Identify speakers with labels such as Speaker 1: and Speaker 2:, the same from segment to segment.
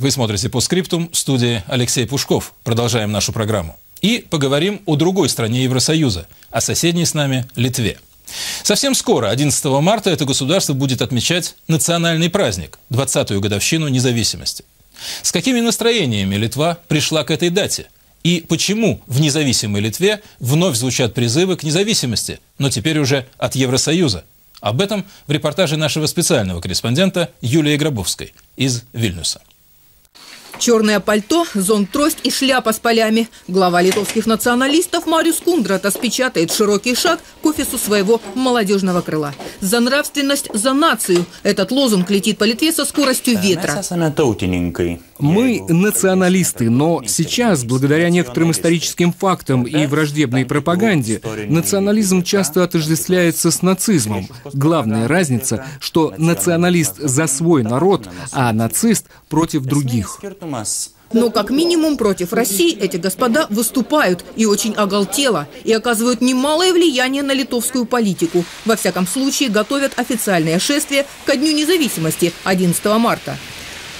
Speaker 1: Вы смотрите по скриптум студии Алексей Пушков. Продолжаем нашу программу. И поговорим о другой стране Евросоюза, о соседней с нами Литве. Совсем скоро, 11 марта, это государство будет отмечать национальный праздник, 20-ю годовщину независимости. С какими настроениями Литва пришла к этой дате? И почему в независимой Литве вновь звучат призывы к независимости, но теперь уже от Евросоюза? Об этом в репортаже нашего специального корреспондента Юлии Гробовской из Вильнюса.
Speaker 2: Черное пальто, зонт-трость и шляпа с полями. Глава литовских националистов Мариус Кундратас печатает широкий шаг к офису своего молодежного крыла. За нравственность, за нацию. Этот лозунг летит по Литве со скоростью ветра.
Speaker 3: Мы националисты, но сейчас, благодаря некоторым историческим фактам и враждебной пропаганде, национализм часто отождествляется с нацизмом. Главная разница, что националист за свой народ, а нацист против других.
Speaker 2: Но как минимум против России эти господа выступают и очень оголтело, и оказывают немалое влияние на литовскую политику. Во всяком случае, готовят официальное шествие ко Дню независимости 11 марта.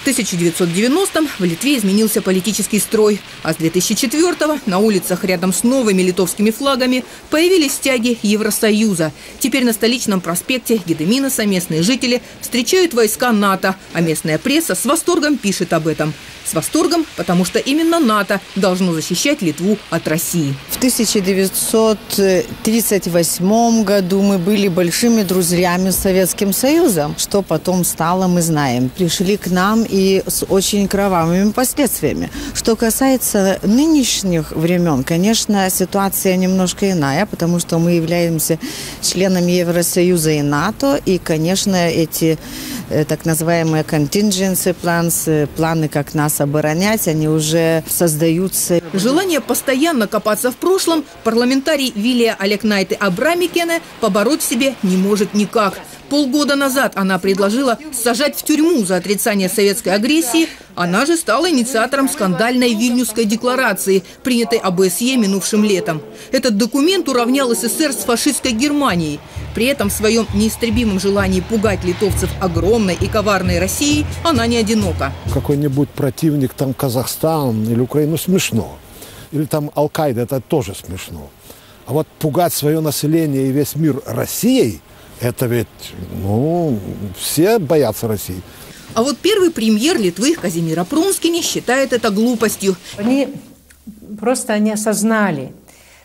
Speaker 2: В 1990-м в Литве изменился политический строй, а с 2004-го на улицах рядом с новыми литовскими флагами появились стяги Евросоюза. Теперь на столичном проспекте Гедеминаса местные жители встречают войска НАТО, а местная пресса с восторгом пишет об этом. С восторгом, потому что именно НАТО должно защищать Литву от России.
Speaker 4: В 1938 году мы были большими друзьями с Советским Союзом. Что потом стало, мы знаем. Пришли к нам и с очень кровавыми последствиями. Что касается нынешних времен, конечно, ситуация немножко иная, потому что мы являемся членами Евросоюза и НАТО, и, конечно, эти э, так называемые contingency plans, э, планы, как нас оборонять, они уже создаются.
Speaker 2: Желание постоянно копаться в прошлом парламентарий Вилия Алекнайте Абрамикене побороть себе не может никак. Полгода назад она предложила сажать в тюрьму за отрицание советской агрессии. Она же стала инициатором скандальной Вильнюсской декларации, принятой ОБСЕ минувшим летом. Этот документ уравнял СССР с фашистской Германией. При этом в своем неистребимом желании пугать литовцев огромной и коварной Россией она не одинока.
Speaker 5: Какой-нибудь противник, там Казахстан или Украину, смешно. Или там Аль-Каида, это тоже смешно. А вот пугать свое население и весь мир Россией – это ведь, ну, все боятся России.
Speaker 2: А вот первый премьер Литвы Казимира Прунскини считает это глупостью.
Speaker 6: Они просто не осознали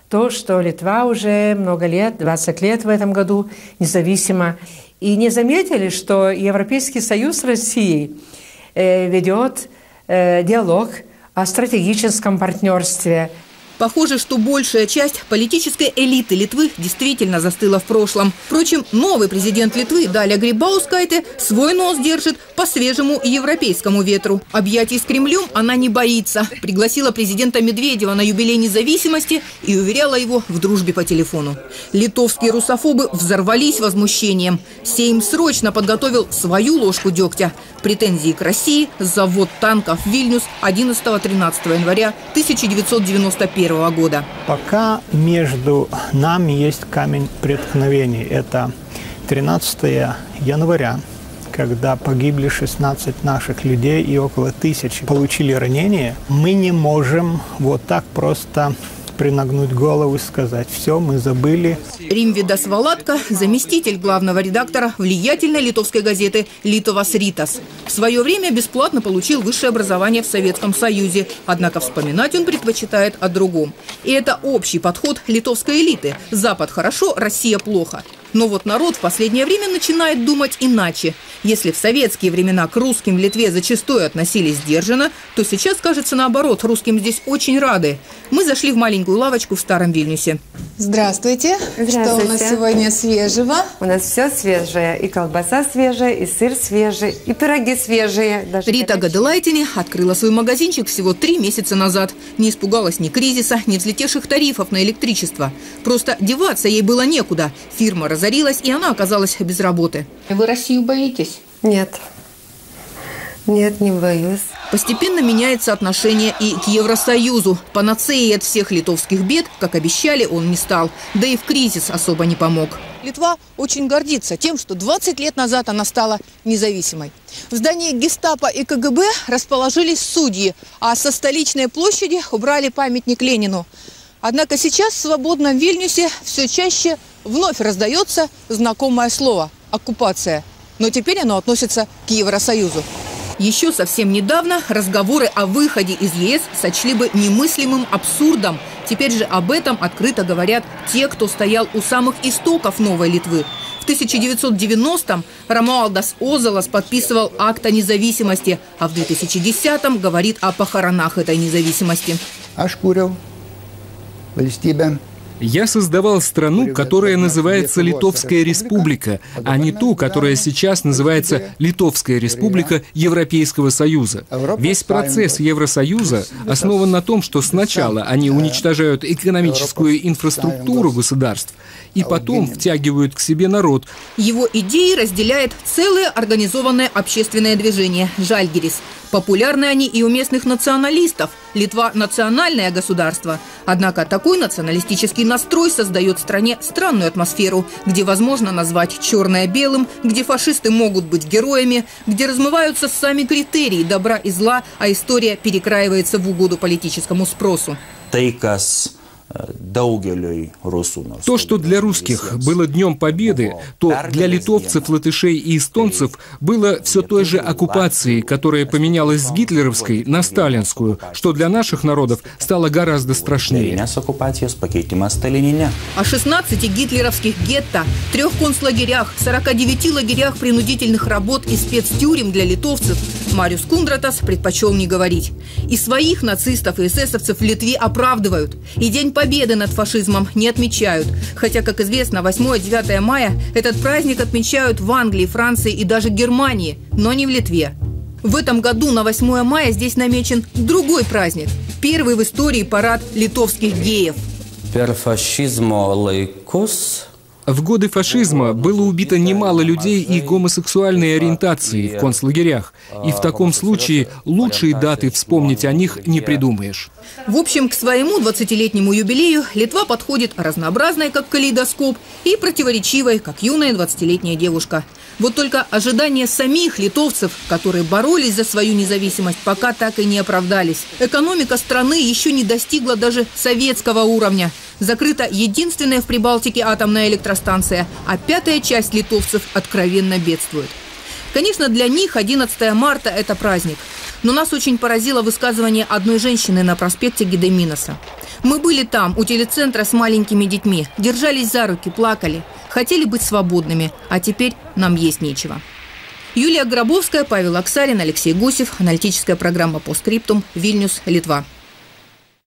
Speaker 6: то, что Литва уже много лет, 20 лет в этом году независима, и не заметили, что Европейский Союз с Россией э, ведет э, диалог о стратегическом партнерстве –
Speaker 2: Похоже, что большая часть политической элиты Литвы действительно застыла в прошлом. Впрочем, новый президент Литвы Даля Грибаускайте свой нос держит по свежему европейскому ветру. Объятий с Кремлем она не боится. Пригласила президента Медведева на юбилей независимости и уверяла его в дружбе по телефону. Литовские русофобы взорвались возмущением. Сейм срочно подготовил свою ложку дегтя. Претензии к России – завод танков «Вильнюс» 11-13 января 1991 2021 года.
Speaker 7: Пока между нами есть камень преткновений. Это 13 января когда погибли 16 наших людей и около тысячи получили ранения, мы не можем вот так просто принагнуть голову и сказать, все, мы забыли.
Speaker 2: Рим Видас Валатка, заместитель главного редактора влиятельной литовской газеты «Литовас Ритас». Свое время бесплатно получил высшее образование в Советском Союзе, однако вспоминать он предпочитает о другом. И это общий подход литовской элиты. Запад хорошо, Россия плохо. Но вот народ в последнее время начинает думать иначе. Если в советские времена к русским в Литве зачастую относились сдержанно, то сейчас, кажется, наоборот, русским здесь очень рады. Мы зашли в маленькую лавочку в Старом Вильнюсе.
Speaker 8: Здравствуйте. Здравствуйте. Что у нас сегодня свежего?
Speaker 6: У нас все свежее. И колбаса свежая, и сыр свежий, и пироги свежие.
Speaker 2: Даже Рита Гаделайтини открыла свой магазинчик всего три месяца назад. Не испугалась ни кризиса, ни взлетевших тарифов на электричество. Просто деваться ей было некуда. Фирма разорилась и она оказалась без работы.
Speaker 8: Вы Россию боитесь?
Speaker 6: Нет. Нет, не боюсь.
Speaker 2: Постепенно меняется отношение и к Евросоюзу. Панацеей от всех литовских бед, как обещали, он не стал. Да и в кризис особо не помог. Литва очень гордится тем, что 20 лет назад она стала независимой. В здании гестапо и КГБ расположились судьи, а со столичной площади убрали памятник Ленину. Однако сейчас в свободном Вильнюсе все чаще вновь раздается знакомое слово – оккупация. Но теперь оно относится к Евросоюзу. Еще совсем недавно разговоры о выходе из ЕС сочли бы немыслимым абсурдом. Теперь же об этом открыто говорят те, кто стоял у самых истоков новой Литвы. В 1990-м Ромуалдас Озолос подписывал акт о независимости, а в 2010-м говорит о похоронах этой независимости.
Speaker 9: Aš kūriau valstybę
Speaker 3: я создавал страну, которая называется Литовская Республика, а не ту, которая сейчас называется Литовская Республика Европейского Союза. Весь процесс Евросоюза основан на том, что сначала они уничтожают экономическую инфраструктуру государств, и потом втягивают к себе народ.
Speaker 2: Его идеи разделяет целое организованное общественное движение «Жальгерис». Популярны они и у местных националистов. Литва – национальное государство. Однако такой националистический настрой создает стране странную атмосферу, где возможно назвать черное белым, где фашисты могут быть героями, где размываются сами критерии добра и зла, а история перекраивается в угоду политическому спросу.
Speaker 3: Тейкас то, что для русских было Днем Победы, то для литовцев, латышей и эстонцев было все той же оккупацией, которая поменялась с гитлеровской на сталинскую, что для наших народов стало гораздо страшнее.
Speaker 2: О 16 гитлеровских гетто, трех концлагерях, 49 лагерях принудительных работ и спецтюрем для литовцев Мариус Кундратас предпочел не говорить. И своих нацистов и эсэсовцев в Литве оправдывают. И День Победы над фашизмом не отмечают. Хотя, как известно, 8-9 мая этот праздник отмечают в Англии, Франции и даже Германии, но не в Литве. В этом году на 8 мая здесь намечен другой праздник. Первый в истории парад литовских геев.
Speaker 3: Перфашизмо лайкус в годы фашизма было убито немало людей и гомосексуальной ориентации в концлагерях. И в таком случае лучшие даты вспомнить о них не придумаешь.
Speaker 2: В общем, к своему 20-летнему юбилею Литва подходит разнообразной, как калейдоскоп, и противоречивой, как юная 20-летняя девушка. Вот только ожидания самих литовцев, которые боролись за свою независимость, пока так и не оправдались. Экономика страны еще не достигла даже советского уровня. Закрыта единственная в Прибалтике атомная электростанция, а пятая часть литовцев откровенно бедствует. Конечно, для них 11 марта – это праздник. Но нас очень поразило высказывание одной женщины на проспекте Гидеминоса. Мы были там, у телецентра с маленькими детьми, держались за руки, плакали, хотели быть свободными, а теперь нам есть нечего. Юлия Гробовская, Павел Аксарин, Алексей Гусев. Аналитическая программа по скриптум. Вильнюс, Литва.